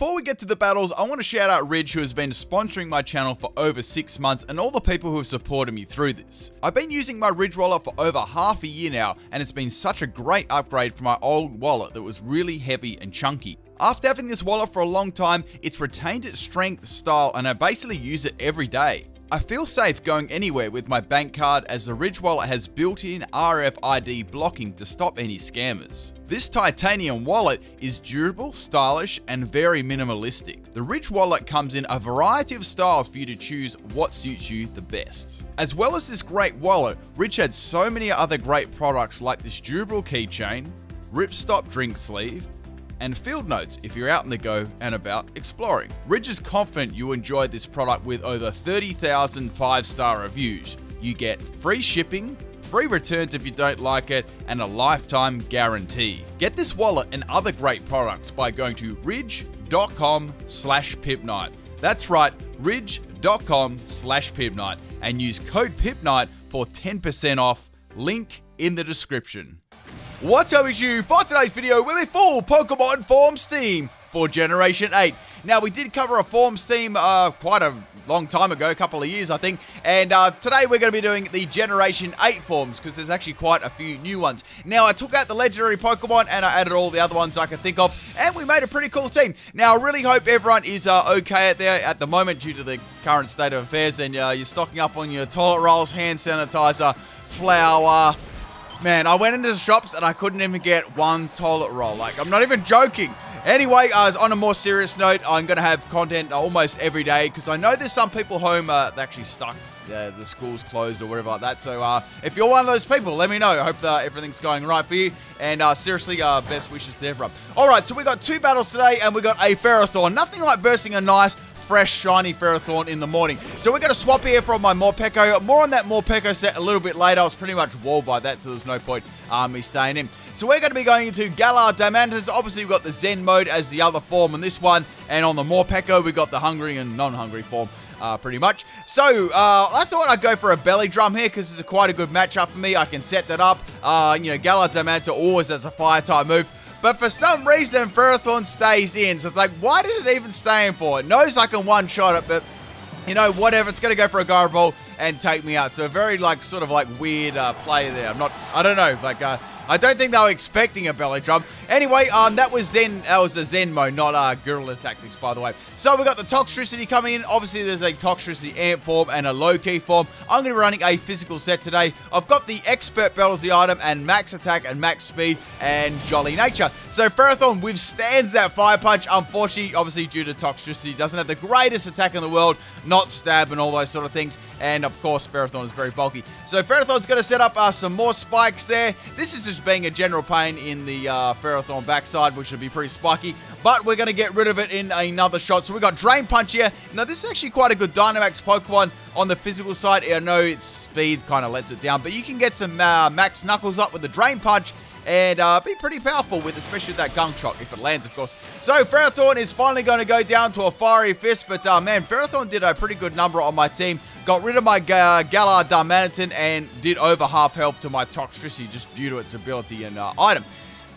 Before we get to the battles, I want to shout out Ridge who has been sponsoring my channel for over 6 months and all the people who have supported me through this. I've been using my Ridge wallet for over half a year now and it's been such a great upgrade from my old wallet that was really heavy and chunky. After having this wallet for a long time, it's retained its strength, style, and I basically use it every day. I feel safe going anywhere with my bank card as the Ridge wallet has built-in RFID blocking to stop any scammers. This titanium wallet is durable, stylish, and very minimalistic. The Ridge wallet comes in a variety of styles for you to choose what suits you the best. As well as this great wallet, Ridge had so many other great products like this durable keychain, ripstop drink sleeve, and field notes if you're out in the go and about exploring. Ridge is confident you enjoyed this product with over 30,000 five star reviews. You get free shipping, free returns if you don't like it, and a lifetime guarantee. Get this wallet and other great products by going to ridge.com slash pimpnite. That's right, ridge.com slash pimpnite and use code pimpnite for 10% off. Link in the description. What's up you? For today's video, we're full Pokemon Forms team for Generation 8. Now, we did cover a Forms team uh, quite a long time ago, a couple of years, I think. And uh, today we're going to be doing the Generation 8 forms because there's actually quite a few new ones. Now, I took out the legendary Pokemon and I added all the other ones I could think of, and we made a pretty cool team. Now, I really hope everyone is uh, okay at there at the moment due to the current state of affairs, and uh, you're stocking up on your toilet rolls, hand sanitizer, flour, Man, I went into the shops and I couldn't even get one toilet roll. Like, I'm not even joking. Anyway, guys, on a more serious note, I'm going to have content almost every day because I know there's some people home uh, actually stuck. Uh, the school's closed or whatever like that. So uh, if you're one of those people, let me know. I hope that everything's going right for you. And uh, seriously, uh, best wishes to everyone. All right, so we got two battles today and we got a Ferrothorn. Nothing like versing a nice fresh, shiny Ferrothorn in the morning. So we're going to swap here from my Morpeko. More on that Morpeko set a little bit later. I was pretty much walled by that, so there's no point um, me staying in. So we're going to be going into Galar Darmanitans. Obviously, we've got the Zen mode as the other form in this one. And on the Morpeko, we've got the Hungry and non-Hungry form. Uh, pretty much. So, uh, I thought I'd go for a belly drum here because it's a quite a good matchup for me. I can set that up. Uh, you know, Galar Darmanitan always has a fire type move. But for some reason, Ferrothorn stays in. So it's like, why did it even stay in for? It knows I can one-shot it, but, you know, whatever. It's going to go for a Gyro Ball and take me out. So very, like, sort of, like, weird uh, play there. I'm not, I don't know, like, uh, I don't think they were expecting a belly drum. Anyway, um, that was Zen. That was the Zen mode, not uh, Gorilla Tactics, by the way. So we got the Toxtricity coming in. Obviously, there's a Toxtricity Amp form and a Low-Key form. I'm going to be running a physical set today. I've got the Expert Belt as the item and Max Attack and Max Speed and Jolly Nature. So Ferrothorn withstands that Fire Punch. Unfortunately, obviously due to Toxtricity, doesn't have the greatest attack in the world, not stab and all those sort of things. And of course, Ferrothorn is very bulky. So Ferrothorn's going to set up uh, some more spikes there. This is just being a general pain in the uh, Ferrothorn backside, which would be pretty spiky. But we're going to get rid of it in another shot. So we got Drain Punch here. Now, this is actually quite a good Dynamax Pokemon on the physical side. I know its speed kind of lets it down, but you can get some uh, Max Knuckles up with the Drain Punch and uh, be pretty powerful with especially that Gunk Shot, if it lands, of course. So, Ferrothorn is finally going to go down to a Fiery Fist, but uh, man, Ferrothorn did a pretty good number on my team. Got rid of my uh, Galar Darmanitan and did over half health to my Toxtricity just due to its ability and uh, item.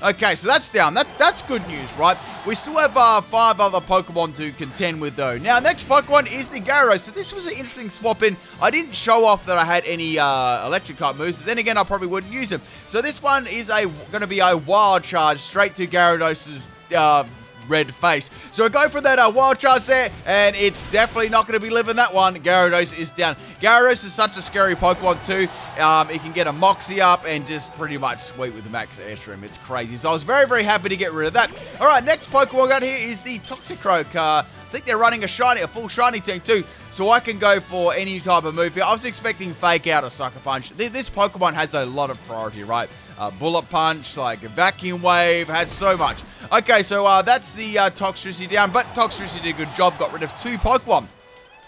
Okay, so that's down. That, that's good news, right? We still have uh, five other Pokemon to contend with, though. Now, next Pokemon is the Gyarados. So this was an interesting swap in. I didn't show off that I had any uh, electric-type moves, but then again, I probably wouldn't use them. So this one is a going to be a Wild Charge straight to Gyarados' uh, red face. So I go for that uh, wild charge there, and it's definitely not going to be living that one. Gyarados is down. Gyarados is such a scary Pokemon too. Um, he can get a Moxie up and just pretty much sweep with the Max Airstream. It's crazy. So I was very, very happy to get rid of that. All right, next Pokemon I got here is the Toxicroak. Uh, I think they're running a shiny, a full shiny team too, so I can go for any type of move here. I was expecting Fake Out or Sucker Punch. This Pokemon has a lot of priority, right? Uh, bullet Punch, like a Vacuum Wave, had so much. Okay, so uh, that's the uh, Toxtricity down, but Toxtricity did a good job, got rid of two Pokemon.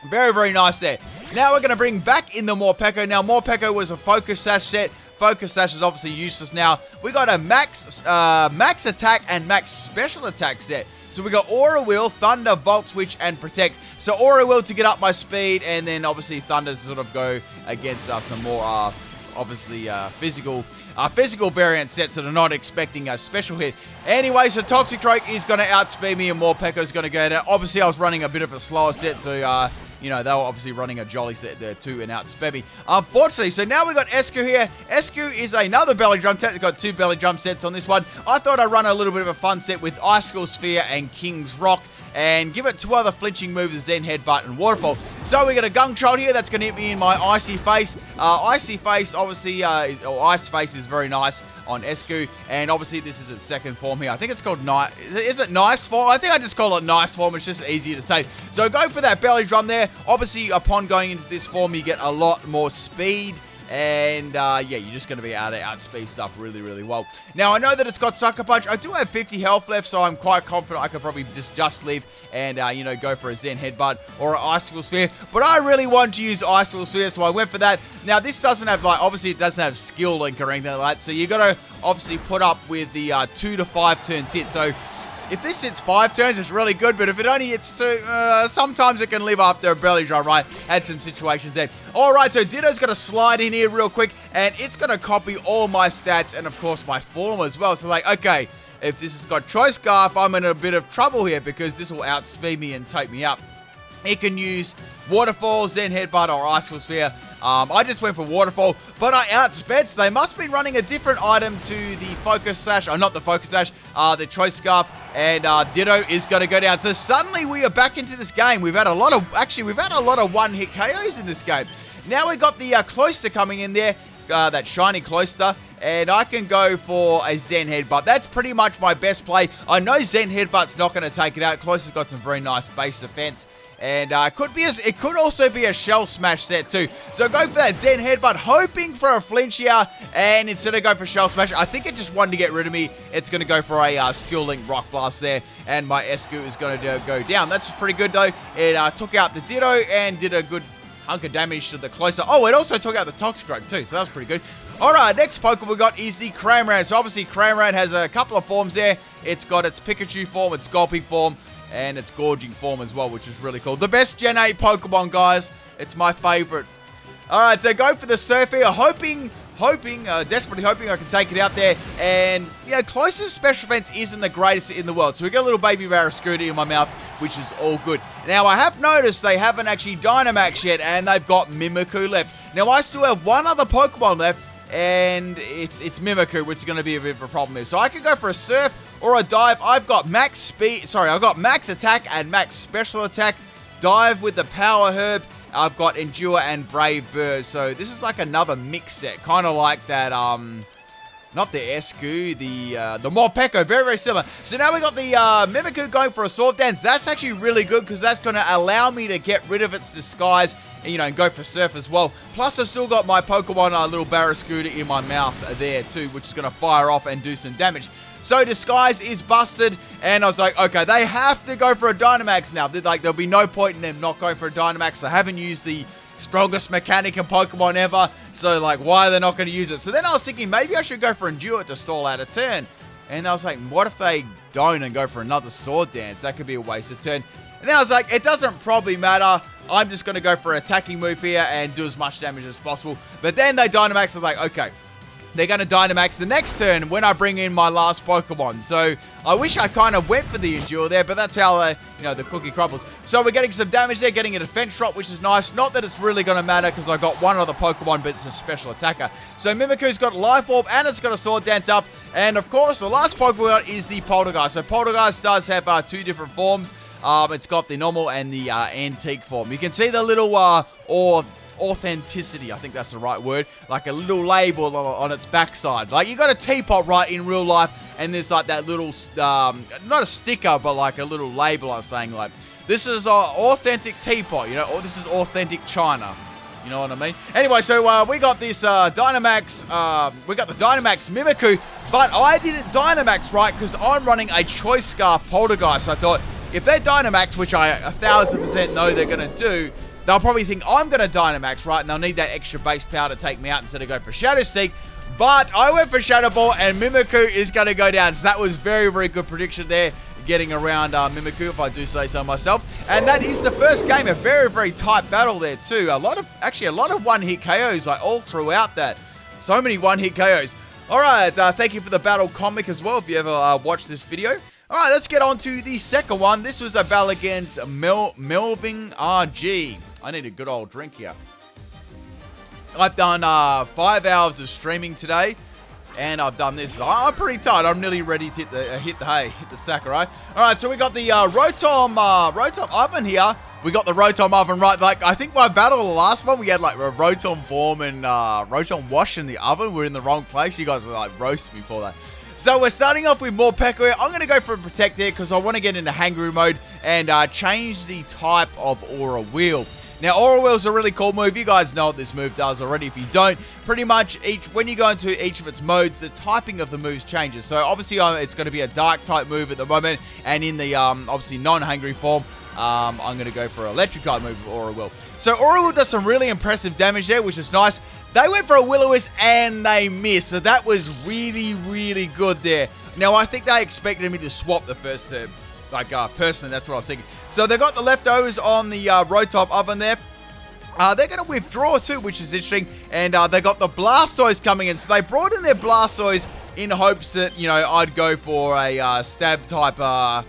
Very, very nice there. Now we're going to bring back in the Morpeko. Now, Morpeko was a Focus Sash set. Focus Sash is obviously useless now. We got a Max, uh, Max Attack and Max Special Attack set. So we got Aura Wheel, Thunder, Volt Switch, and Protect. So Aura Wheel to get up my speed, and then obviously Thunder to sort of go against uh, some more uh, obviously uh, physical uh, physical variant sets that are not expecting a special hit. Anyway, so Toxicroak is going to outspeed me and Morpeko is going to go down. Obviously, I was running a bit of a slower set, so uh, you know, they were obviously running a jolly set there too and outspeed me. Unfortunately, so now we've got Eiscue here. Eiscue is another belly drum set. Got two belly drum sets on this one. I thought I'd run a little bit of a fun set with Icicle Spear and King's Rock and give it two other flinching moves, Zen Headbutt and Waterfall. So we got a Gunk Shot here that's going to hit me in my Icy Face. Uh, icy Face, obviously, uh, or Ice Face is very nice on Eiscue, and obviously this is its second form here. I think it's called Nice. Is it Nice Form? I think I just call it Nice Form. It's just easier to say. So go for that belly drum there. Obviously, upon going into this form, you get a lot more speed. And uh, yeah, you're just going to be able to outspeed stuff really, really well. Now, I know that it's got Sucker Punch. I do have 50 health left, so I'm quite confident I could probably just, just live and, uh, you know, go for a Zen Headbutt or an Icicle Spear. But I really wanted to use Icicle Spear, so I went for that. Now, this doesn't have, like, obviously it doesn't have skill link or anything like that, so you got to obviously put up with the uh, two to five turns hit. So if this hits five turns, it's really good, but if it only hits two, uh, sometimes it can live after a belly drum, right? Had some situations there. All right, so Ditto's going to slide in here real quick, and it's going to copy all my stats and, of course, my form as well. So, like, okay, if this has got Choice Scarf, I'm in a bit of trouble here because this will outspeed me and take me up. It can use Waterfalls, Zen Headbutt or Icicle Spear. Um, I just went for Waterfall, but I outsped. So they must have been running a different item to the Focus Sash, or uh, not the Focus Sash, uh, the Choice Scarf, and uh, Ditto is going to go down. So suddenly we are back into this game. We've had a lot of, actually, we've had a lot of one-hit KOs in this game. Now we've got the uh, Cloyster coming in there, uh, that shiny Cloyster, and I can go for a Zen Headbutt. That's pretty much my best play. I know Zen Headbutt's not going to take it out. Cloyster's got some very nice base defense. And uh, could be a, it could also be a shell smash set too. So go for that Zen headbutt, hoping for a flinch here. And instead of going for shell smash, I think it just wanted to get rid of me. It's going to go for a uh, skill link rock blast there. And my Eiscue is going to go down. That's pretty good though. It uh, took out the Ditto and did a good hunk of damage to the Cloyster. Oh, it also took out the Toxicroak too. So that was pretty good. Alright, next Pokemon we got is the Cramorant. So obviously Cramorant has a couple of forms there. It's got its Pikachu form, its Gulping form, and its gorging form as well, which is really cool. The best Gen 8 Pokemon, guys. It's my favorite. Alright, so go for the Surfing, hoping, hoping, uh, desperately hoping I can take it out there. And, you know, Cloyster's special defense isn't the greatest in the world. So we got a little baby Barraskewda in my mouth, which is all good. Now, I have noticed they haven't actually Dynamax yet, and they've got Mimikyu left. Now, I still have one other Pokemon left, and it's it's Mimikyu, which is going to be a bit of a problem here. So I could go for a Surf, or a dive. I've got max speed, sorry, I've got max attack and max special attack. Dive with the power herb. I've got endure and brave bird. So this is like another mix set, kind of like that. Um, not the Eiscue, the uh, the Morpeko, very, very similar. So now we got the uh, Mimikyu going for a Sword Dance. That's actually really good because that's going to allow me to get rid of its disguise and, you know, and go for Surf as well. Plus, I've still got my Pokemon uh, little Barraskewda in my mouth there too, which is going to fire off and do some damage. So Disguise is busted, and I was like, okay, they have to go for a Dynamax now. They're like, there'll be no point in them not going for a Dynamax. They haven't used the strongest mechanic in Pokemon ever, so like, why are they not going to use it? So then I was thinking, maybe I should go for Endure to stall out a turn. And I was like, what if they don't and go for another Sword Dance? That could be a waste of turn. And then I was like, it doesn't probably matter. I'm just going to go for an attacking move here and do as much damage as possible. But then they Dynamax. I was like, okay, they're going to Dynamax the next turn when I bring in my last Pokemon. So I wish I kind of went for the Endure there, but that's how, uh, you know, the cookie crumbles. So we're getting some damage there, getting a defense shot, which is nice. Not that it's really going to matter because I got one other Pokemon, but it's a special attacker. So Mimikyu's got Life Orb and it's got a Sword Dance up. And of course, the last Pokemon is the Polteageist. So Polteageist does have uh, two different forms. Um, it's got the normal and the uh, antique form. You can see the little uh, or authenticity. I think that's the right word. Like a little label on, on its backside. Like you got a teapot right in real life, and there's like that little, um, not a sticker, but like a little label. I'm saying like this is an authentic teapot. You know, or this is authentic China. You know what I mean? Anyway, so uh, we got this uh, Dynamax, uh, we got the Dynamax Mimikyu, but I didn't Dynamax right because I'm running a Choice Scarf Polteageist. So I thought, if they're Dynamax, which I a thousand percent know they're to do, They'll probably think I'm going to Dynamax, right? And they'll need that extra base power to take me out instead of go for Shadow Sneak. But I went for Shadow Ball, and Mimikyu is going to go down. So that was very, very good prediction there, getting around uh, Mimikyu, if I do say so myself. And that is the first game, a very, very tight battle there too. A lot of, actually, a lot of one-hit KOs, like all throughout that. So many one-hit KOs. Alright, uh, thank you for the battle comic as well if you ever uh, watched this video. Alright, let's get on to the second one. This was a battle against Mel Melvin RG. I need a good old drink here. I've done uh, five hours of streaming today, and I've done this. I'm pretty tired. I'm nearly ready to hit the uh, hit the hay, hit the sack. All right. All right. So we got the uh, Rotom uh, Rotom oven here. We got the Rotom oven right. Like I think my battle the last one, we had like a Rotom form and uh, Rotom wash in the oven. We're in the wrong place. You guys were like roasting me for that. So we're starting off with Morpeko. I'm going to go for a Protect here because I want to get into Hangry mode and uh, change the type of Aura Wheel. Now, Aura Wheel is a really cool move. You guys know what this move does already. If you don't, pretty much each when you go into each of its modes, the typing of the moves changes. So obviously, uh, it's going to be a Dark type move at the moment, and in the um, obviously non-Hangry form, um, I'm going to go for an Electric type move with Aura Wheel. So Aura Wheel does some really impressive damage there, which is nice. They went for a Will-O-Wisp and they missed, so that was really, really good there. Now, I think they expected me to swap the first turn. Like, uh, personally, that's what I was thinking. So they got the leftovers on the uh, Rotom oven there. Uh, they're going to withdraw too, which is interesting. And uh, they got the Blastoise coming in. So they brought in their Blastoise in hopes that, you know, I'd go for a uh, stab type, uh,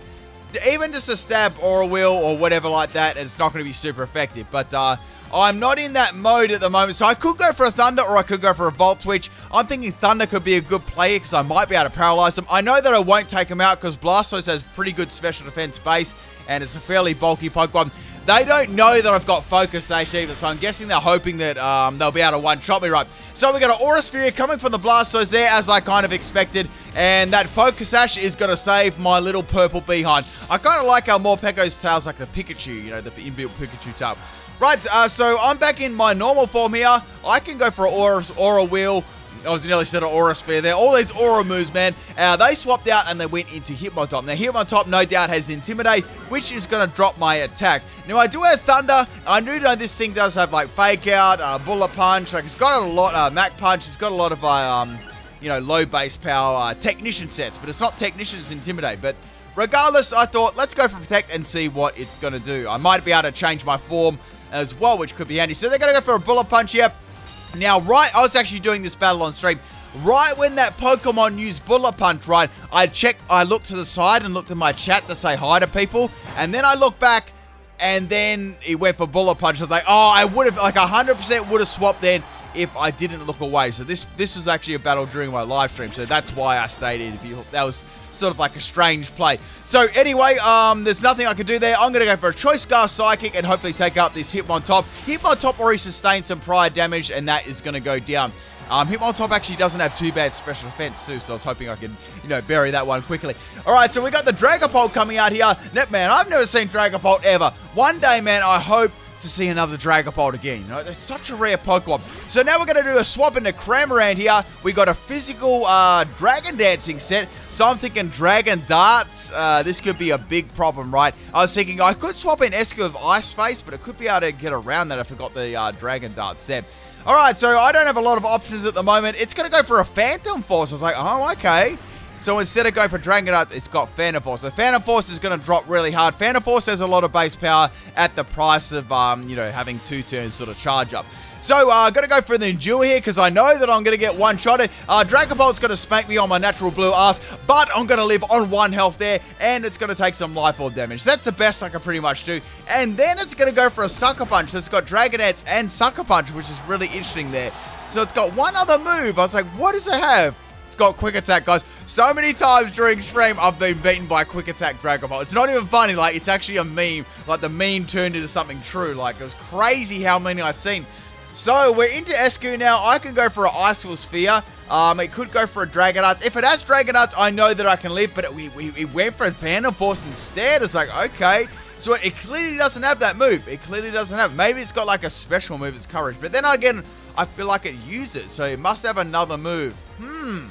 even just a stab Aura Wheel or whatever like that. And it's not going to be super effective. But uh, I'm not in that mode at the moment. So I could go for a Thunder or I could go for a Volt Switch. I'm thinking Thunder could be a good play because I might be able to paralyze them. I know that I won't take them out because Blastoise has pretty good special defense base and it's a fairly bulky Pokemon. They don't know that I've got Focus Sash either, so I'm guessing they're hoping that um, they'll be able to one-shot me right. So we got an Aura Sphere coming from the Blastoise there, as I kind of expected, and that Focus Sash is going to save my little purple behind. I kind of like how Morpeko's tail's like the Pikachu, you know, the inbuilt Pikachu tail. Right, uh, so I'm back in my normal form here. I can go for an Aura, Aura Wheel, I was nearly said an Aura Sphere there. All these Aura moves, man. Uh, they swapped out and they went into Hitmontop. Now, Hitmontop, no doubt, has Intimidate, which is going to drop my attack. Now, I do have Thunder. I do know this thing does have, like, Fake Out, uh, Bullet Punch. Like, it's got a lot, uh, Mach Punch. It's got a lot of, uh, um, you know, low base power uh, Technician sets, but it's not Technician's Intimidate. But regardless, I thought, let's go for Protect and see what it's going to do. I might be able to change my form as well, which could be handy. So they're going to go for a Bullet Punch here. Now, right, I was actually doing this battle on stream. Right when that Pokemon used Bullet Punch, right, I checked, I looked to the side and looked at my chat to say hi to people. And then I looked back and then he went for Bullet Punch. I was like, oh, I would have, like 100% would have swapped then if I didn't look away. So this this was actually a battle during my live stream. So that's why I stayed in. If you, that was sort of like a strange play. So anyway, um, there's nothing I can do there. I'm going to go for a Choice Scarf Psychic and hopefully take out this Hitmontop. Hitmontop already sustained some prior damage, and that is going to go down. Um, Hitmontop actually doesn't have too bad special defense too, so I was hoping I could, you know, bury that one quickly. All right, so we got the Dragapult coming out here. Net man, I've never seen Dragapult ever. One day, man, I hope to see another Dragapult again. You know, it's such a rare Pokemon. So now we're going to do a swap into Cramorant here. We got a physical uh, Dragon Dancing set. So I'm thinking Dragon Darts. Uh, this could be a big problem, right? I was thinking I could swap in Eiscue of Ice Face, but it could be able to get around that if I got the uh, Dragon Dart set. Alright, so I don't have a lot of options at the moment. It's going to go for a Phantom Force. I was like, oh, okay. So instead of going for Dragon Darts, it's got Phantom Force. So Phantom Force is going to drop really hard. Phantom Force has a lot of base power at the price of, um, you know, having two turns sort of charge up. So, uh, going to go for the Endure here because I know that I'm going to get one-shotted. Uh, Dragapult's going to spank me on my natural blue ass, but I'm going to live on one health there, and it's going to take some life orb damage. That's the best I can pretty much do. And then it's going to go for a Sucker Punch that's got Dragon Dance and Sucker Punch, which is really interesting there. So it's got one other move. I was like, what does it have? It's got quick attack, guys. So many times during stream, I've been beaten by quick attack Dragapult. It's not even funny. Like, it's actually a meme. Like, the meme turned into something true. Like, it was crazy how many I've seen. So, we're into Eiscue now. I can go for an Icicle Spear. Um, it could go for a Dragon Darts. If it has Dragon Darts, I know that I can live, but it, we, we, we went for a Phantom Force instead. It's like, okay. So it clearly doesn't have that move. It clearly doesn't have. Maybe it's got like a special move, it's Courage. But then again, I feel like it uses. So it must have another move. Hmm.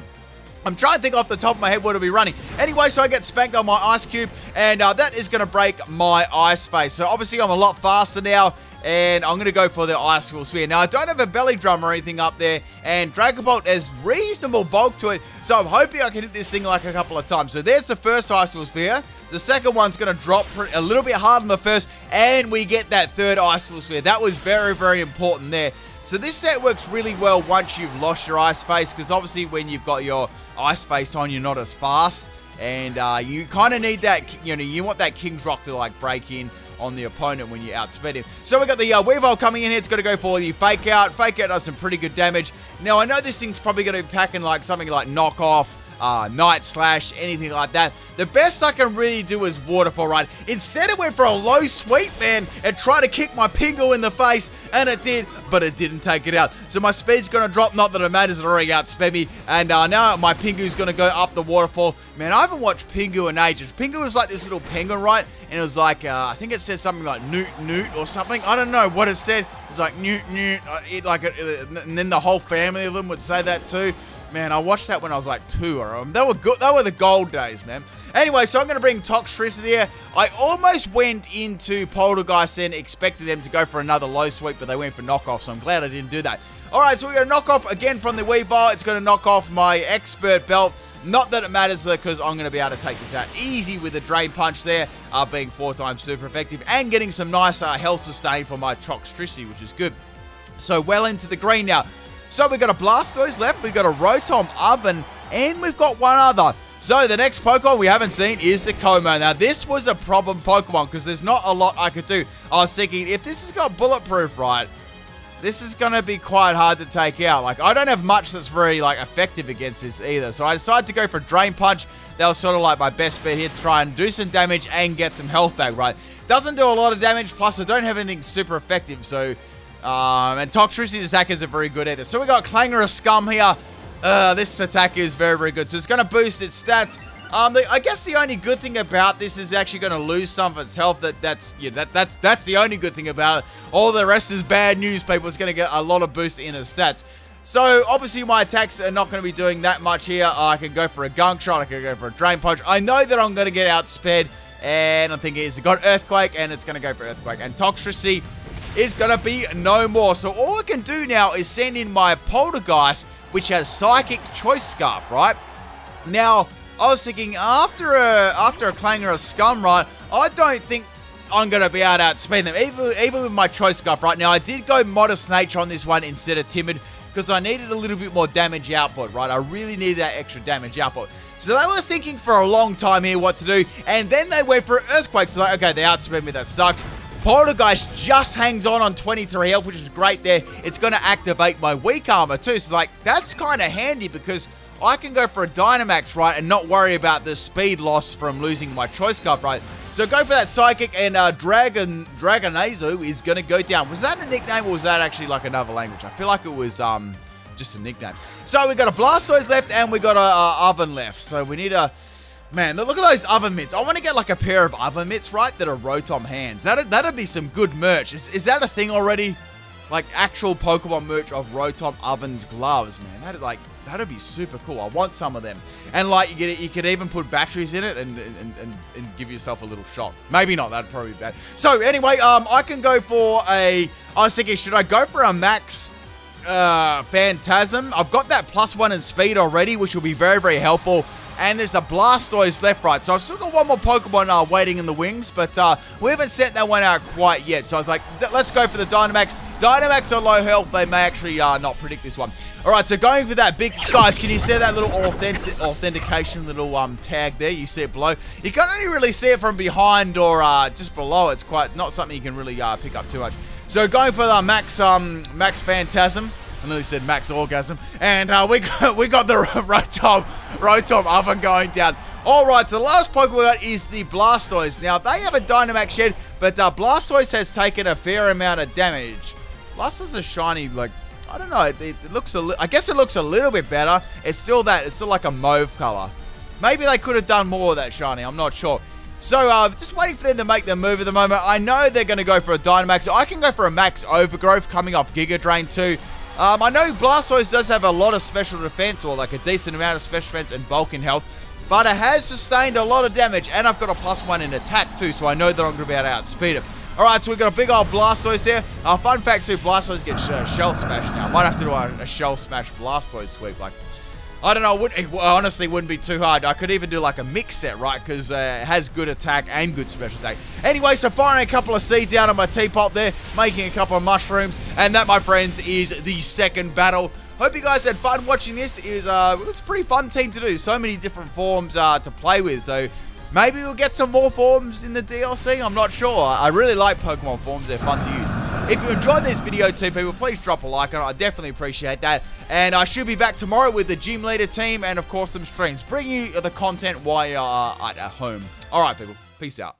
I'm trying to think off the top of my head what it'll be running. Anyway, so I get spanked on my Ice Cube, and uh, that is going to break my Ice Face. So obviously I'm a lot faster now, and I'm going to go for the Icicle Spear. Now, I don't have a Belly Drum or anything up there, and Dragapult has reasonable bulk to it, so I'm hoping I can hit this thing like a couple of times. So there's the first Icicle Spear. The second one's going to drop a little bit harder than the first, and we get that third Icicle Spear. That was very, very important there. So this set works really well once you've lost your Ice Face, because obviously when you've got your Ice Face on, you're not as fast. And uh, you kind of need that, you know, you want that King's Rock to like break in on the opponent when you outspeed him. So we got the uh, Weavile coming in here. It's going to go for the Fake Out. Fake Out does some pretty good damage. Now, I know this thing's probably going to be packing like something like Knockoff, uh, Night Slash, anything like that. The best I can really do is Waterfall Ride. Instead, it went for a low sweep, man, and tried to kick my Pingu in the face, and it did, but it didn't take it out. So my speed's going to drop, not that it matters, it already outsped me, and uh, now my Pingu's going to go up the waterfall. Man, I haven't watched Pingu in ages. Pingu was like this little penguin, right? And it was like, uh, I think it said something like Newt Newt or something. I don't know what it said. It's like Newt Newt, uh, it, like, uh, and then the whole family of them would say that too. Man, I watched that when I was like two. Or um, they were good. They were the gold days, man. Anyway, so I'm going to bring Toxtricity here. I almost went into Polteageist and expected them to go for another low sweep, but they went for knockoff, so I'm glad I didn't do that. All right, so we're going to knock off again from the Weavile. It's going to knock off my Expert Belt. Not that it matters because I'm going to be able to take this out easy with a Drain Punch there, uh, being four times super effective, and getting some nice uh, health sustain for my Toxtricity, which is good. So well into the green now. So we've got a Blastoise left, we've got a Rotom Oven, and we've got one other. So the next Pokemon we haven't seen is the Kommo-o. Now this was a problem Pokemon because there's not a lot I could do. I was thinking if this has got Bulletproof right, this is going to be quite hard to take out. Like I don't have much that's very like effective against this either. So I decided to go for Drain Punch. That was sort of like my best bet here to try and do some damage and get some health back, right? Doesn't do a lot of damage, plus I don't have anything super effective, so um, and Toxtricity's attack isn't very good either. So we got Clangorous Scum here. Uh, this attack is very, very good. So it's going to boost its stats. Um, the, I guess the only good thing about this is actually going to lose some of its health. That that's yeah, that that's that's the only good thing about it. All the rest is bad news. People, it's going to get a lot of boost in its stats. So obviously my attacks are not going to be doing that much here. I can go for a gunk shot. I can go for a drain punch. I know that I'm going to get outsped, and I'm thinking it's got earthquake, and it's going to go for earthquake. And Toxtricity is going to be no more. So all I can do now is send in my Polteageist, which has Psychic Choice Scarf, right? Now, I was thinking after a after a clanger of scum, right? I don't think I'm going to be able to outspeed them, even, even with my Choice Scarf right now. I did go Modest Nature on this one instead of Timid because I needed a little bit more damage output, right? I really needed that extra damage output. So they were thinking for a long time here what to do, and then they went for Earthquake. So like, okay, they outsped me, that sucks. Polteageist just hangs on on 23 health, which is great there. It's going to activate my weak armor too. So, like, that's kind of handy because I can go for a Dynamax, right, and not worry about the speed loss from losing my Choice Scarf, right? So go for that Psychic, and uh, Dragon Dragonazo is going to go down. Was that a nickname, or was that actually like another language? I feel like it was um just a nickname. So we got a Blastoise left, and we got a, a Oven left. So we need a Man, look at those oven mitts. I want to get like a pair of oven mitts, right, that are Rotom hands. That'd, that'd be some good merch. Is, is that a thing already? Like actual Pokemon merch of Rotom ovens gloves, man. That'd like that'd be super cool. I want some of them. And like you get it, you could even put batteries in it and, and, and, and give yourself a little shock. Maybe not, that'd probably be bad. So anyway, um, I can go for a. I was thinking, should I go for a max uh, Phantasm? I've got that plus one in speed already, which will be very, very helpful and there's a Blastoise left, right. So I've still got one more Pokemon uh, waiting in the wings, but uh, we haven't sent that one out quite yet. So I was like, let's go for the Dynamax. Dynamax are low health. They may actually uh, not predict this one. All right, so going for that big... Guys, can you see that little authentic, authentication little um, tag there? You see it below. You can only really see it from behind or uh, just below. It's quite not something you can really uh, pick up too much. So going for the Max, um, Max Phantasm. I nearly said max orgasm. And uh, we, got, we got the Rotom, Rotom oven going down. Alright, so the last Pokemon is the Blastoise. Now, they have a Dynamax shed, but uh, Blastoise has taken a fair amount of damage. Blastoise is shiny, like, I don't know, it, it looks a I guess it looks a little bit better. It's still that, it's still like a mauve color. Maybe they could have done more of that shiny, I'm not sure. So, uh, just waiting for them to make their move at the moment. I know they're going to go for a Dynamax. I can go for a Max Overgrowth coming off Giga Drain too. Um, I know Blastoise does have a lot of special defense, or like a decent amount of special defense and bulk in health, but it has sustained a lot of damage, and I've got a plus one in attack too, so I know that I'm going to be able to outspeed it. Alright, so we've got a big old Blastoise there. Uh, fun fact too, Blastoise gets uh, Shell Smash now. I might have to do a, a Shell Smash Blastoise sweep. Like, I don't know. It, would, it honestly wouldn't be too hard. I could even do like a mix set, right? Because uh, it has good attack and good special attack. Anyway, so firing a couple of seeds out of my teapot there, making a couple of mushrooms, and that, my friends, is the second battle. Hope you guys had fun watching this. It was, uh, it was a pretty fun team to do. So many different forms uh, to play with. So maybe we'll get some more forms in the DLC. I'm not sure. I really like Pokemon forms. They're fun to use. If you enjoyed this video too, people, please drop a like on it. I definitely appreciate that. And I should be back tomorrow with the gym leader team and, of course, some streams. Bring you the content while you're uh, at home. All right, people. Peace out.